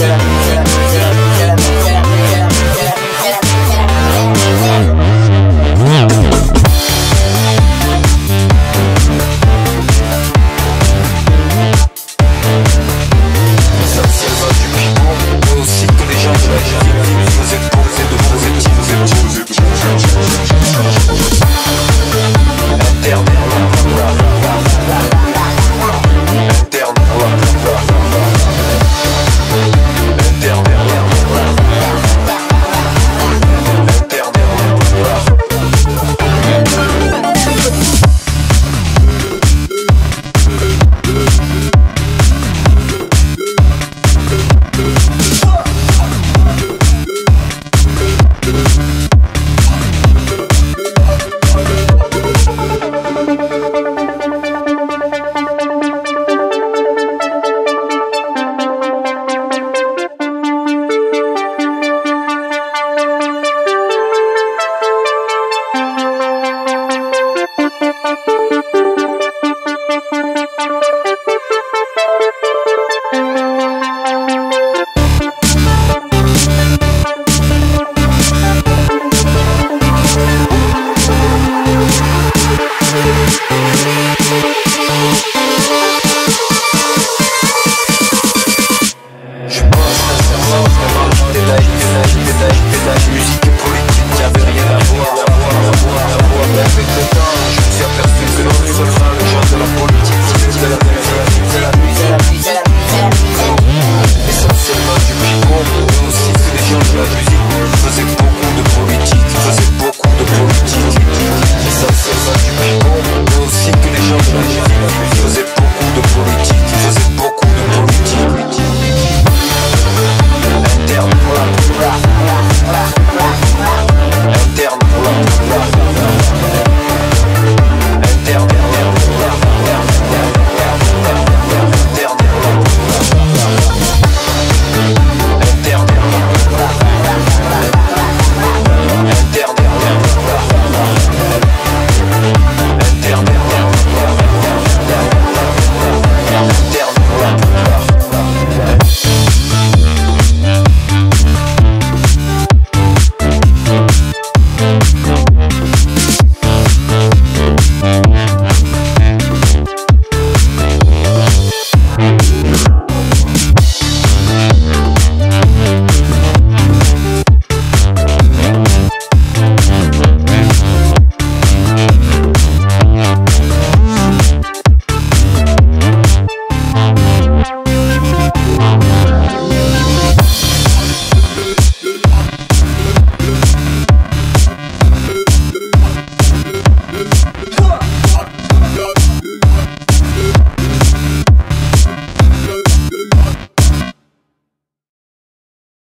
Yeah. Brothers.